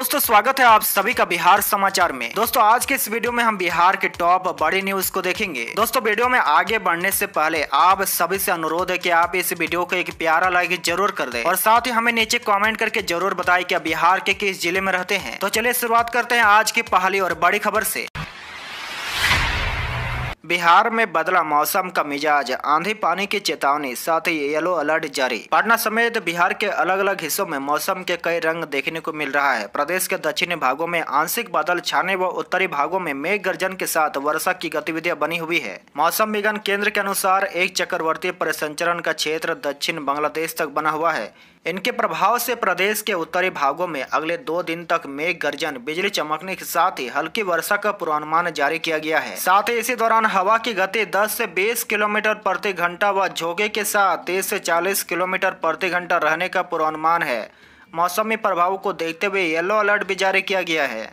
दोस्तों, स्वागत है आप सभी का बिहार समाचार में। दोस्तों, आज के इस वीडियो में हम बिहार के टॉप बड़ी न्यूज़ को देखेंगे। दोस्तों, वीडियो में आगे बढ़ने से पहले आप सभी से अनुरोध है कि आप इस वीडियो को एक प्यारा लाइक ज़रूर कर दें। और साथ ही हमें नीचे कमेंट करके ज़रूर बताएँ कि आप बिहार के किस ज़िले में रहते हैं। तो चलिए शुरुआत करते हैं आज की पहली और बड़ी खबर से। बिहार में बदला मौसम का मिजाज, आंधी पानी की चेतावनी, साथ ही येलो अलर्ट जारी। पटना समेत बिहार के अलग अलग हिस्सों में मौसम के कई रंग देखने को मिल रहा है। प्रदेश के दक्षिणी भागों में आंशिक बादल छाने व उत्तरी भागों में मेघ गर्जन के साथ वर्षा की गतिविधियाँ बनी हुई है। मौसम विज्ञान केंद्र के अनुसार एक चक्रवर्ती परिसंचरण का क्षेत्र दक्षिण बांग्लादेश तक बना हुआ है। इनके प्रभाव से प्रदेश के उत्तरी भागों में अगले दो दिन तक मेघ गर्जन, बिजली चमकने के साथ ही हल्की वर्षा का पूर्वानुमान जारी किया गया है। साथ ही इसी दौरान हवा की गति 10 से 20 किलोमीटर प्रति घंटा व झोंके के साथ 30 से 40 किलोमीटर प्रति घंटा रहने का पूर्वानुमान है। मौसमी प्रभाव को देखते हुए येलो अलर्ट भी जारी किया गया है।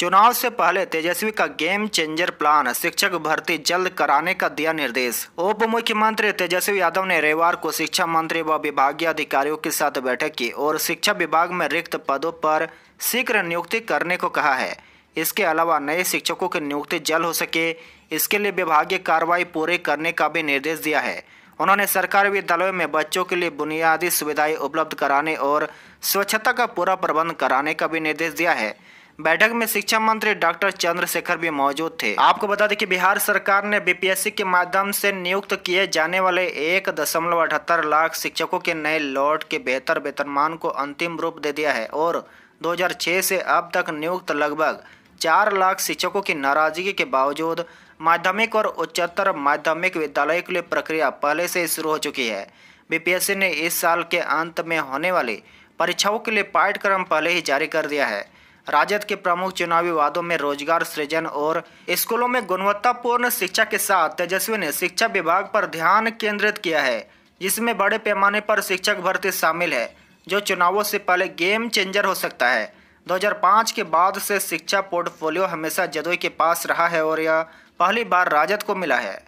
चुनाव से पहले तेजस्वी का गेम चेंजर प्लान शिक्षक भर्ती जल्द कराने का दिया निर्देश। उप मुख्यमंत्री तेजस्वी यादव ने रविवार को शिक्षा मंत्री व विभागीय अधिकारियों के साथ बैठक की और शिक्षा विभाग में रिक्त पदों पर शीघ्र नियुक्ति करने को कहा है। इसके अलावा नए शिक्षकों की नियुक्ति जल्द हो सके, इसके लिए विभागीय कार्रवाई पूरे करने का भी निर्देश दिया है। उन्होंने सरकारी विद्यालयों में बच्चों के लिए बुनियादी सुविधाएँ उपलब्ध कराने और स्वच्छता का पूरा प्रबंध कराने का भी निर्देश दिया है। बैठक में शिक्षा मंत्री डॉक्टर चंद्रशेखर भी मौजूद थे। आपको बता दें कि बिहार सरकार ने बीपीएससी के माध्यम से नियुक्त किए जाने वाले एक दशमलव अठहत्तर लाख शिक्षकों के नए लॉट के बेहतर वेतनमान को अंतिम रूप दे दिया है और 2006 से अब तक नियुक्त लगभग चार लाख शिक्षकों की नाराज़गी के बावजूद माध्यमिक और उच्चतर माध्यमिक विद्यालय के लिए प्रक्रिया पहले से शुरू हो चुकी है। बीपीएससी ने इस साल के अंत में होने वाली परीक्षाओं के लिए पाठ्यक्रम पहले ही जारी कर दिया है। राजद के प्रमुख चुनावी वादों में रोज़गार सृजन और स्कूलों में गुणवत्तापूर्ण शिक्षा के साथ तेजस्वी ने शिक्षा विभाग पर ध्यान केंद्रित किया है, जिसमें बड़े पैमाने पर शिक्षक भर्ती शामिल है, जो चुनावों से पहले गेम चेंजर हो सकता है। 2005 के बाद से शिक्षा पोर्टफोलियो हमेशा जदोई के पास रहा है और यह पहली बार राजद को मिला है।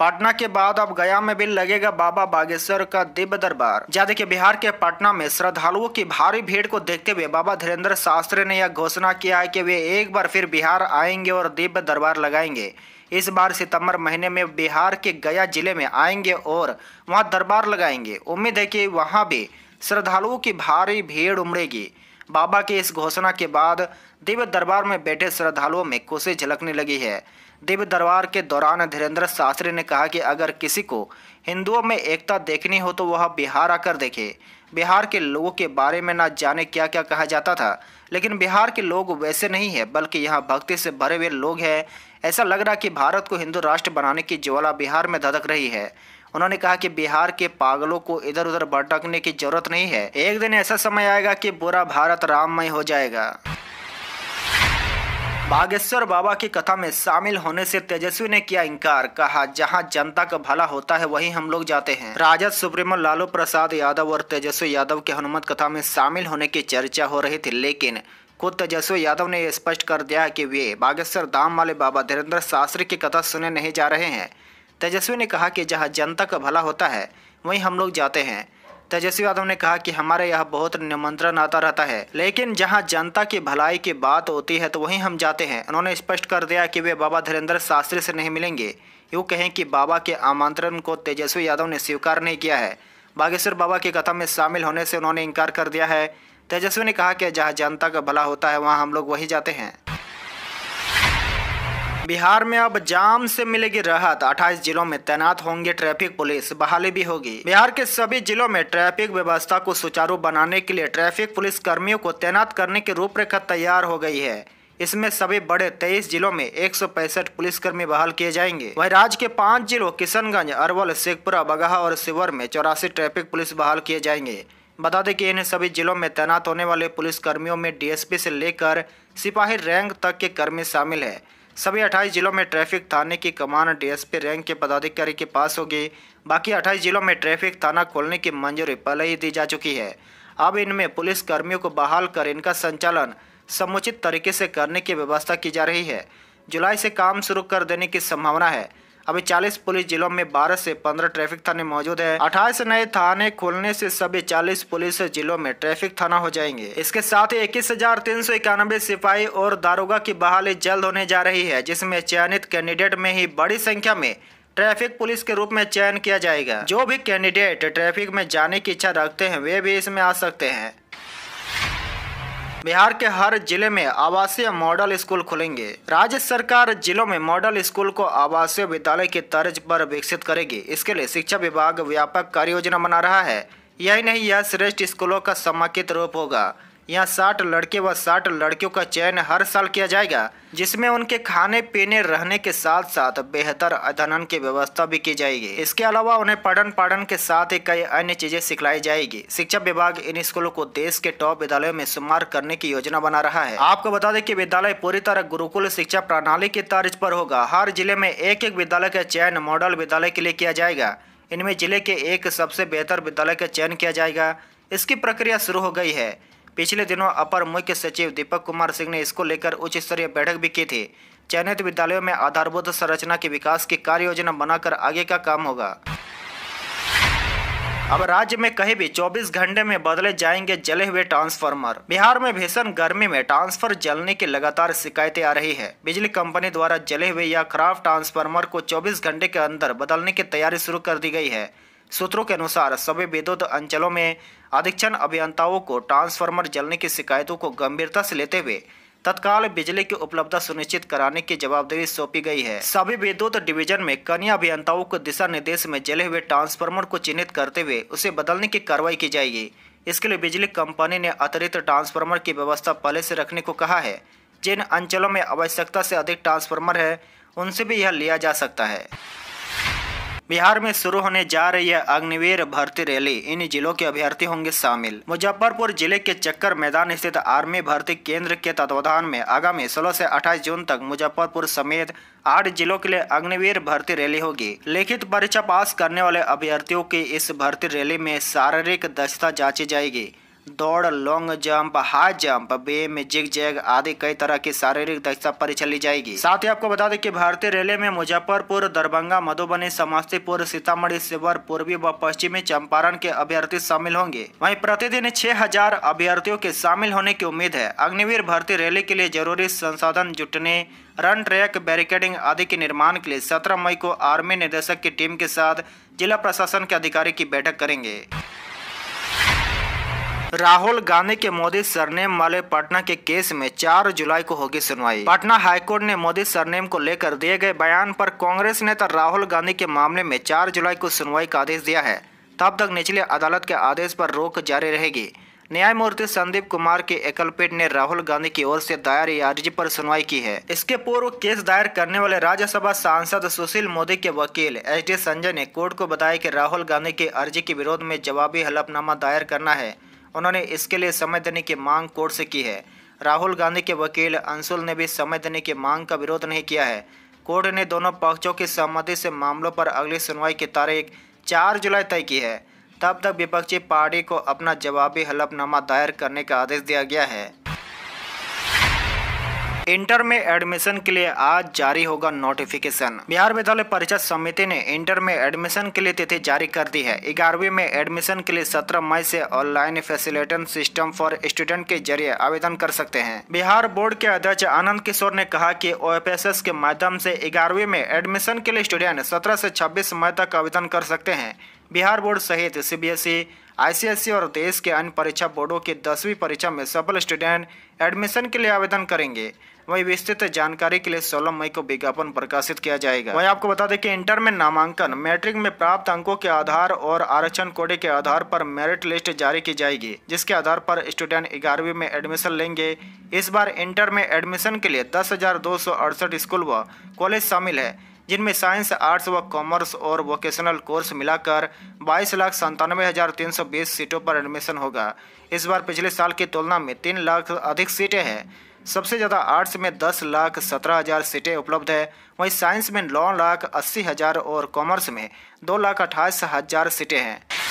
पटना के बाद अब गया में भी लगेगा बाबा बागेश्वर का दिव्य दरबार। ज़्यादा के बिहार के पटना में श्रद्धालुओं की भारी भीड़ को देखते हुए बाबा धीरेन्द्र शास्त्री ने यह घोषणा किया है कि वे एक बार फिर बिहार आएँगे और दिव्य दरबार लगाएँगे। इस बार सितंबर महीने में बिहार के गया ज़िले में आएँगे और वहाँ दरबार लगाएँगे। उम्मीद है कि वहाँ भी श्रद्धालुओं की भारी भीड़ उमड़ेगी। बाबा की इस घोषणा के बाद दिव्य दरबार में बैठे श्रद्धालुओं में खुशी झलकने लगी है। दिव्य दरबार के दौरान धीरेन्द्र शास्त्री ने कहा कि अगर किसी को हिंदुओं में एकता देखनी हो तो वह बिहार आकर देखे। बिहार के लोगों के बारे में ना जाने क्या क्या कहा जाता था। लेकिन बिहार के लोग वैसे नहीं है, बल्कि यहाँ भक्ति से भरे हुए लोग हैं। ऐसा लग रहा कि भारत को हिंदू राष्ट्र बनाने की ज्वाला बिहार में धधक रही है। उन्होंने कहा कि बिहार के पागलों को इधर उधर भटकने की ज़रूरत नहीं है। एक दिन ऐसा समय आएगा कि पूरा भारत राममय हो जाएगा। बागेश्वर बाबा की कथा में शामिल होने से तेजस्वी ने किया इनकार। कहा, जहाँ जनता का भला होता है, वहीं हम लोग जाते हैं। राजद सुप्रीमो लालू प्रसाद यादव और तेजस्वी यादव के हनुमत कथा में शामिल होने की चर्चा हो रही थी, लेकिन खुद तेजस्वी यादव ने स्पष्ट कर दिया कि वे बागेश्वर धाम वाले बाबा धीरेन्द्र शास्त्री की कथा सुने नहीं जा रहे हैं। तेजस्वी ने कहा कि जहाँ जनता का भला होता है, वहीं हम लोग जाते हैं। तेजस्वी यादव ने कहा कि हमारे यहाँ बहुत निमंत्रण आता रहता है, लेकिन जहाँ जनता की भलाई की बात होती है तो वहीं हम जाते हैं। उन्होंने स्पष्ट कर दिया कि वे बाबा धीरेन्द्र शास्त्री से नहीं मिलेंगे। यूँ कहें कि बाबा के आमंत्रण को तेजस्वी यादव ने स्वीकार नहीं किया है। बागेश्वर बाबा की कथा में शामिल होने से उन्होंने इनकार कर दिया है। तेजस्वी ने कहा कि जहाँ जनता का भला होता है, वहाँ हम लोग वहीं जाते हैं। बिहार में अब जाम से मिलेगी राहत। 28 जिलों में तैनात होंगे ट्रैफ़िक पुलिस। बहाली भी होगी। बिहार के सभी जिलों में ट्रैफ़िक व्यवस्था को सुचारू बनाने के लिए ट्रैफ़िक पुलिस कर्मियों को तैनात करने की रूपरेखा तैयार हो गई है। इसमें सभी बड़े तेईस जिलों में एक सौ पैंसठ पुलिसकर्मी बहाल किए जाएँगे। वहीं राज्य के पाँच जिलों किशनगंज, अरवल, शेखपुरा, बगहा और शिवर में चौरासी ट्रैफ़िक पुलिस बहाल किए जाएँगे। बता दें कि इन सभी जिलों में तैनात होने वाले पुलिसकर्मियों में डीएसपी से लेकर सिपाही रैंक तक के कर्मी शामिल है। सभी 28 जिलों में ट्रैफ़िक थाने की कमान डीएसपी रैंक के पदाधिकारी के पास होगी। बाकी 28 जिलों में ट्रैफ़िक थाना खोलने की मंजूरी पहले ही दी जा चुकी है। अब इनमें पुलिस कर्मियों को बहाल कर इनका संचालन समुचित तरीके से करने की व्यवस्था की जा रही है। जुलाई से काम शुरू कर देने की संभावना है। अभी 40 पुलिस जिलों में 12 से 15 ट्रैफ़िक थाने मौजूद है। 28 नए थाने खोलने से सभी 40 पुलिस जिलों में ट्रैफ़िक थाना हो जाएँगे। इसके साथ ही इक्कीस सिपाही और दारोगा की बहाली जल्द होने जा रही है, जिसमें चयनित कैंडिडेट में ही बड़ी संख्या में ट्रैफ़िक पुलिस के रूप में चयन किया जाएगा। जो भी कैंडिडेट ट्रैफ़िक में जाने की इच्छा रखते हैं, वे भी इसमें आ सकते हैं। बिहार के हर ज़िले में आवासीय मॉडल स्कूल खुलेंगे। राज्य सरकार जिलों में मॉडल स्कूल को आवासीय विद्यालय की तर्ज पर विकसित करेगी। इसके लिए शिक्षा विभाग व्यापक कार्य योजना बना रहा है। यही नहीं, यह श्रेष्ठ स्कूलों का समाकित रूप होगा। यहाँ साठ लड़के व साठ लड़कियों का चयन हर साल किया जाएगा, जिसमें उनके खाने, पीने, रहने के साथ साथ बेहतर अध्ययन की व्यवस्था भी की जाएगी। इसके अलावा उन्हें पढ़न पाठन के साथ ही कई अन्य चीज़ें सिखलाई जाएगी। शिक्षा विभाग इन स्कूलों को देश के टॉप विद्यालयों में शुमार करने की योजना बना रहा है। आपको बता दें कि विद्यालय पूरी तरह गुरुकुल शिक्षा प्रणाली की तर्ज पर होगा। हर ज़िले में एक एक विद्यालय का चयन मॉडल विद्यालय के लिए किया जाएगा। इनमें ज़िले के एक सबसे बेहतर विद्यालय का चयन किया जाएगा। इसकी प्रक्रिया शुरू हो गई है। पिछले दिनों अपर मुख्य सचिव दीपक कुमार सिंह ने इसको लेकर उच्च स्तरीय बैठक भी की थी। चयनित विद्यालयों में आधारभूत संरचना के विकास की कार्य योजना बनाकर आगे का काम होगा। अब राज्य में कहीं भी 24 घंटे में बदले जाएँगे जले हुए ट्रांसफार्मर। बिहार में भीषण गर्मी में ट्रांसफ़र जलने की लगातार शिकायतें आ रही है। बिजली कंपनी द्वारा जले हुए या खराब ट्रांसफार्मर को 24 घंटे के अंदर बदलने की तैयारी शुरू कर दी गई है। सूत्रों के अनुसार, सभी विद्युत अंचलों में अधीक्षण अभियंताओं को ट्रांसफार्मर जलने की शिकायतों को गंभीरता से लेते हुए तत्काल बिजली की उपलब्धता सुनिश्चित कराने की जवाबदेही सौंपी गई है। सभी विद्युत डिवीज़न में कन्या अभियंताओं को दिशा निर्देश में जले हुए ट्रांसफार्मर को चिन्हित करते हुए उसे बदलने की कार्रवाई की जाएगी। इसके लिए बिजली कंपनी ने अतिरिक्त ट्रांसफार्मर की व्यवस्था पहले से रखने को कहा है। जिन अंचलों में आवश्यकता से अधिक ट्रांसफार्मर है, उनसे भी यह लिया जा सकता है। बिहार में शुरू होने जा रही है अग्निवीर भर्ती रैली। इन जिलों के अभ्यर्थी होंगे शामिल। मुजफ्फरपुर ज़िले के चक्कर मैदान स्थित आर्मी भर्ती केंद्र के तत्वाधान में आगामी 16 से 28 जून तक मुजफ्फरपुर समेत आठ जिलों के लिए अग्निवीर भर्ती रैली होगी। लिखित परीक्षा पास करने वाले अभ्यर्थियों की इस भर्ती रैली में शारीरिक दक्षता जांची जाएगी। दौड़ लॉन्ग जंप हाई जंप बे में जिग जैग आदि कई तरह की शारीरिक दक्षता परीक्षा ली जाएगी। साथ ही आपको बता दें कि भारतीय रेलवे में मुजफ्फरपुर, दरभंगा, मधुबनी, समस्तीपुर, सीतामढ़ी शिवर पूर्वी व पश्चिमी चंपारण के अभ्यर्थी शामिल होंगे। वहीं प्रतिदिन छह हज़ार अभ्यर्थियों के शामिल होने की उम्मीद है। अग्निवीर भर्ती रैली के लिए ज़रूरी संसाधन जुटने रन ट्रैक बैरिकेडिंग आदि के निर्माण के लिए सत्रह मई को आर्मी निदेशक की टीम के साथ जिला प्रशासन के अधिकारी की बैठक करेंगे। राहुल गांधी के मोदी सरनेम वाले पटना के केस में 4 जुलाई को होगी सुनवाई। पटना हाईकोर्ट ने मोदी सरनेम को लेकर दिए गए बयान पर कांग्रेस नेता राहुल गांधी के मामले में 4 जुलाई को सुनवाई का आदेश दिया है। तब तक निचली अदालत के आदेश पर रोक जारी रहेगी। न्यायमूर्ति संदीप कुमार की एकलपीठ ने राहुल गांधी की ओर से दायर अर्जी पर सुनवाई की है। इसके पूर्व केस दायर करने वाले राज्यसभा सांसद सुशील मोदी के वकील एच डी संजय ने कोर्ट को बताया कि राहुल गांधी की अर्जी के विरोध में जवाबी हलफनामा दायर करना है। उन्होंने इसके लिए समय देने की मांग कोर्ट से की है। राहुल गांधी के वकील अंशुल ने भी समय देने की मांग का विरोध नहीं किया है। कोर्ट ने दोनों पक्षों की सहमति से मामलों पर अगली सुनवाई की तारीख चार जुलाई तय की है। तब तक विपक्षी पार्टी को अपना जवाबी हलफनामा दायर करने का आदेश दिया गया है। इंटर में एडमिशन के लिए आज जारी होगा नोटिफिकेशन बिहार विद्यालय परिषद समिति ने इंटर में एडमिशन के लिए तिथि जारी कर दी है। ग्यारहवीं में एडमिशन के लिए 17 मई से online facilitation system for student के ज़रिए आवेदन कर सकते हैं। बिहार बोर्ड के अध्यक्ष आनंद किशोर ने कहा कि ओ के माध्यम से ग्यारहवीं में एडमिशन के लिए स्टूडेंट सत्रह से छब्बीस मई तक आवेदन कर सकते हैं। बिहार बोर्ड सहित सीबीएसई आईसीएसई और देश के अन्य परीक्षा बोर्डों की दसवीं परीक्षा में सफल स्टूडेंट एडमिशन के लिए आवेदन करेंगे। वही विस्तृत जानकारी के लिए 16 मई को विज्ञापन प्रकाशित किया जाएगा। वही आपको बता दें कि इंटर में नामांकन, मैट्रिक में प्राप्त अंकों के आधार और आरक्षण कोडे के आधार पर मेरिट लिस्ट जारी की जाएगी, जिसके आधार पर स्टूडेंट ग्यारहवीं में एडमिशन लेंगे। इस बार इंटर में एडमिशन के लिए दस स्कूल व कॉलेज शामिल है। जिनमें साइंस, आर्ट्स व कॉमर्स और वोकेशनल कोर्स मिलाकर बाईस लाख संतानवे हज़ार तीन सौ बीस सीटों पर एडमिशन होगा। इस बार पिछले साल की तुलना में तीन लाख अधिक सीटें हैं। सबसे ज़्यादा आर्ट्स में दस लाख सत्रह हज़ार सीटें उपलब्ध है। वहीं साइंस में नौ लाख अस्सी हज़ार और कॉमर्स में दो लाख अट्ठाईस हज़ार सीटें हैं।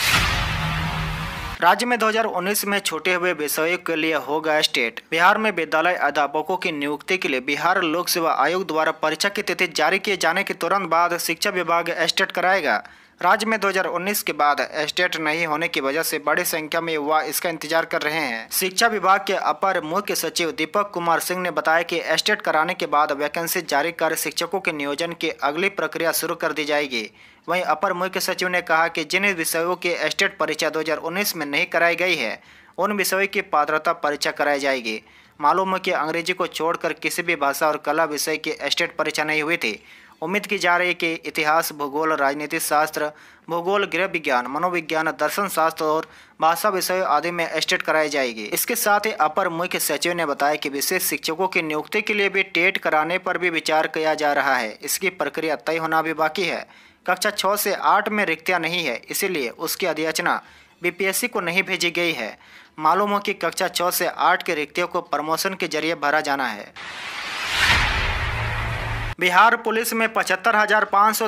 राज्य में 2019 में छूटे हुए विषयों के लिए होगा स्टेट। बिहार में विद्यालय अध्यापकों की नियुक्ति के लिए बिहार लोक सेवा आयोग द्वारा परीक्षा की तिथि जारी किए जाने के तुरंत बाद शिक्षा विभाग स्टेट कराएगा। राज्य में 2019 के बाद स्टेट नहीं होने की वजह से बड़ी संख्या में युवा इसका इंतज़ार कर रहे हैं। शिक्षा विभाग के अपर मुख्य सचिव दीपक कुमार सिंह ने बताया कि स्टेट कराने के बाद वैकेंसी जारी कर शिक्षकों के नियोजन की अगली प्रक्रिया शुरू कर दी जाएगी। वहीं अपर मुख्य सचिव ने कहा कि जिन विषयों की स्टेट परीक्षा 2019 में नहीं कराई गई है, उन विषयों की पात्रता परीक्षा कराई जाएगी। मालूम है कि अंग्रेज़ी को छोड़कर किसी भी भाषा और कला विषय की स्टेट परीक्षा नहीं हुई थी। उम्मीद की जा रही है कि इतिहास, भूगोल राजनीति शास्त्र, भूगोल, गृह विज्ञान, मनोविज्ञान, दर्शन शास्त्र और भाषा विषयों आदि में स्टेट कराई जाएगी। इसके साथ ही अपर मुख्य सचिव ने बताया कि विशेष शिक्षकों की नियुक्ति के लिए भी टेट कराने पर भी विचार किया जा रहा है। इसकी प्रक्रिया तय होना भी बाकी है। कक्षा छः से आठ में रिक्तियाँ नहीं है, इसीलिए उसकी अधियाचना बीपीएससी को नहीं भेजी गई है। मालूम हो कि कक्षा छः से आठ के रिक्तियों को प्रमोशन के ज़रिए भरा जाना है। बिहार पुलिस में पचहत्तर हज़ार पाँच सौ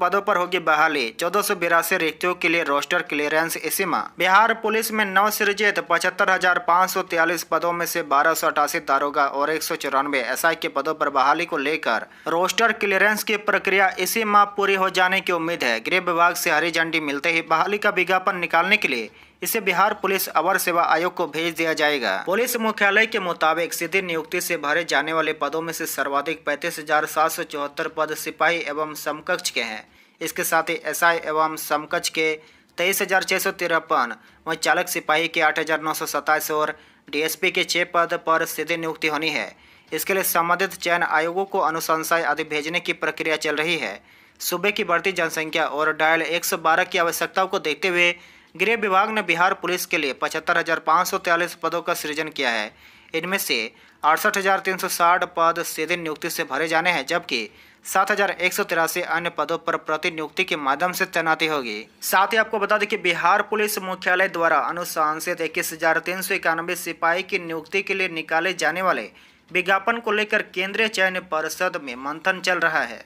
पदों पर होगी बहाली, चौदह सौ बिरासी रिक्तियों के लिए रोस्टर क्लियरेंस इसी माह बिहार पुलिस में नव सृजित पचहत्तर हज़ार पाँच सौ पदों में से बारह सौ अठासी दारोगा और एक सौ चौरानवे एस के पदों पर बहाली को लेकर रोस्टर क्लियरेंस की प्रक्रिया इसी माह पूरी हो जाने की उम्मीद है। गृह विभाग से हरी झंडी मिलते ही बहाली का विज्ञापन निकालने के लिए इसे बिहार पुलिस अवर सेवा आयोग को भेज दिया जाएगा। पुलिस मुख्यालय के मुताबिक सीधी नियुक्ति से भरे जाने वाले पदों में से सर्वाधिक पैंतीस पद सिपाही एवं समकक्ष के हैं। इसके साथ ही एसआई एवं समकक्ष के तेईस हज़ार छः सौ तिरपन वहीं चालक सिपाही के आठ हज़ार नौ सौ सत्ताईस और डीएसपी के छः पद पर सीधी नियुक्ति होनी है। इसके लिए संबंधित चयन आयोगों को अनुशंसाएँ आदि भेजने की प्रक्रिया चल रही है। सूबे की बढ़ती जनसंख्या और डायल 112 की आवश्यकताओं को देखते हुए गृह विभाग ने बिहार पुलिस के लिए पचहत्तर हज़ार पाँच सौ पदों का सृजन किया है। इनमें से अड़सठ हज़ार तीन सौ साठ पद सीधे नियुक्ति से भरे जाने हैं, जबकि सात हज़ार एक सौ तिरासी अन्य पदों पर प्रति नियुक्ति के माध्यम से तैनाती होगी। साथ ही आपको बता दें कि बिहार पुलिस मुख्यालय द्वारा अनुशासित इक्कीस हज़ार तीन सौ इक्यानवे सिपाही की नियुक्ति के लिए निकाले जाने वाले विज्ञापन को लेकर केंद्रीय चयन परिषद में मंथन चल रहा है।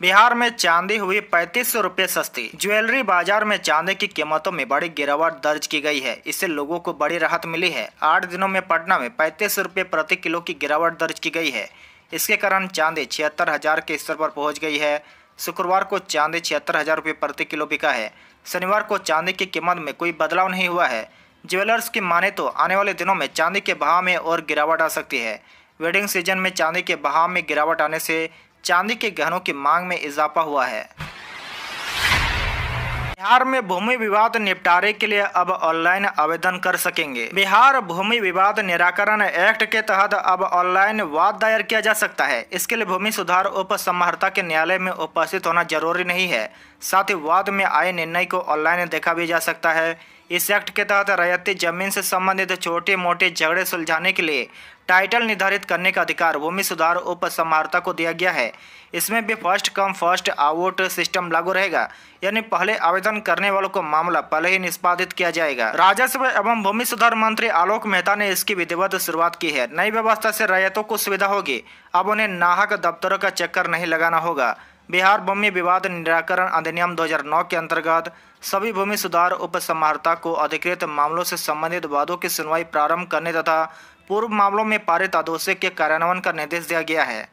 बिहार में चांदी हुई पैंतीस सौ रुपये सस्ती। ज्वेलरी बाज़ार में चांदी की कीमतों में बड़ी गिरावट दर्ज की गई है। इससे लोगों को बड़ी राहत मिली है। आठ दिनों में पटना में पैंतीस सौ रुपये प्रति किलो की गिरावट दर्ज की गई है। इसके कारण चांदी छिहत्तर हज़ार के स्तर पर पहुँच गई है। शुक्रवार को चांदी छिहत्तर हज़ार रुपये प्रति किलो बिका है। शनिवार को चांदी की कीमत में कोई बदलाव नहीं हुआ है। ज्वेलर्स की माने तो आने वाले दिनों में चांदी के भाव में और गिरावट आ सकती है। वेडिंग सीज़न में चांदी के भाव में गिरावट आने से चांदी के गहनों की मांग में इजाफा हुआ है। बिहार में भूमि विवाद निपटारे के लिए अब ऑनलाइन आवेदन कर सकेंगे। बिहार भूमि विवाद निराकरण एक्ट के तहत अब ऑनलाइन वाद दायर किया जा सकता है। इसके लिए भूमि सुधार उप समहर्ता के न्यायालय में उपस्थित होना ज़रूरी नहीं है। साथ ही वाद में आए निर्णय को ऑनलाइन देखा भी जा सकता है। इस एक्ट के तहत रैयती ज़मीन से संबंधित छोटे मोटे झगड़े सुलझाने के लिए टाइटल निर्धारित करने का अधिकार भूमि सुधार उप समाहर्ता को दिया गया है। इसमें भी first come first out system लागू रहेगा, यानी पहले आवेदन करने वालों को मामला पहले ही निष्पादित किया जाएगा। राजस्व एवं भूमि सुधार मंत्री आलोक मेहता ने इसकी विधिवत शुरुआत की है। नई व्यवस्था से रैयतों को सुविधा होगी। अब उन्हें नाहक दफ्तरों का चक्कर नहीं लगाना होगा। बिहार भूमि विवाद निराकरण अधिनियम 2009 के अंतर्गत सभी भूमि सुधार उप को अधिकृत मामलों से संबंधित वादों की सुनवाई प्रारंभ करने तथा पूर्व मामलों में पारित आदेशों के कार्यान्वयन का निर्देश दिया गया है।